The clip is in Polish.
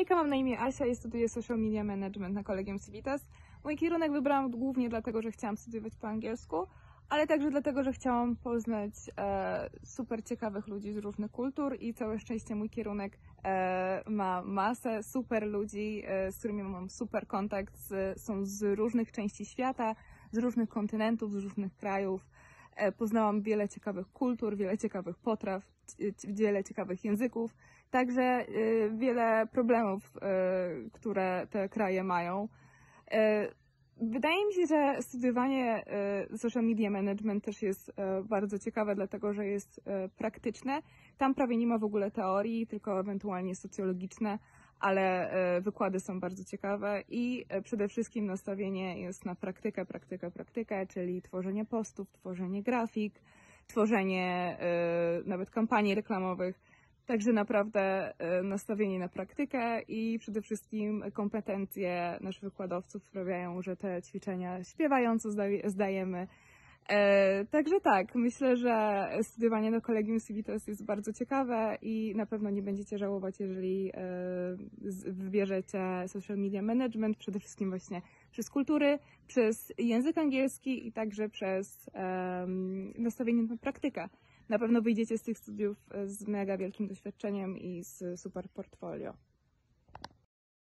Hejka, mam na imię Asia i studiuję Social Media Management na Kolegium Civitas. Mój kierunek wybrałam głównie dlatego, że chciałam studiować po angielsku, ale także dlatego, że chciałam poznać e, super ciekawych ludzi z różnych kultur i całe szczęście mój kierunek e, ma masę super ludzi, e, z którymi mam super kontakt, z, są z różnych części świata, z różnych kontynentów, z różnych krajów. E, poznałam wiele ciekawych kultur, wiele ciekawych potraw, wiele ciekawych języków, także y, wiele problemów, y, które te kraje mają. Wydaje mi się, że studiowanie social media management też jest bardzo ciekawe, dlatego że jest praktyczne. Tam prawie nie ma w ogóle teorii, tylko ewentualnie socjologiczne, ale y, wykłady są bardzo ciekawe i y, przede wszystkim nastawienie jest na praktykę, praktykę, praktykę, czyli tworzenie postów, tworzenie grafik, tworzenie y, nawet kampanii reklamowych. Także naprawdę nastawienie na praktykę i przede wszystkim kompetencje naszych wykładowców sprawiają, że te ćwiczenia śpiewająco zdaje- zdajemy. E, Także tak, myślę, że studiowanie na Kolegium Civitas jest bardzo ciekawe i na pewno nie będziecie żałować, jeżeli e, z- wybierzecie social media management, przede wszystkim właśnie przez kultury, przez język angielski i także przez em, nastawienie na praktykę na pewno wyjdziecie z tych studiów e, z mega wielkim doświadczeniem i z super portfolio.